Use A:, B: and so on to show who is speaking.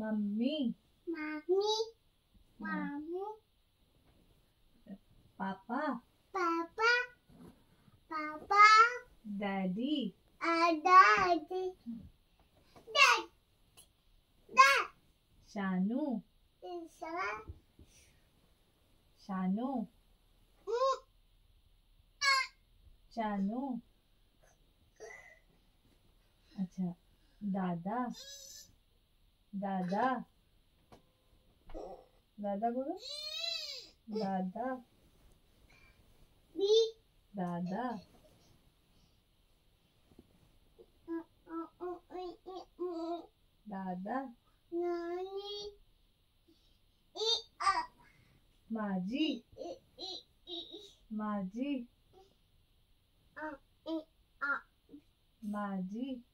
A: Mummy
B: mummy mummy
A: papa
B: पापा पापा
A: daddy
B: दादी dad. Dad.
A: शानू शानू शानू अच्छा दादा Dada? Dada agora?
B: Dada?
A: Dada? Dada?
B: Nani? Madi?
A: Madi?
B: Ah, ah. Madi?
A: Madi?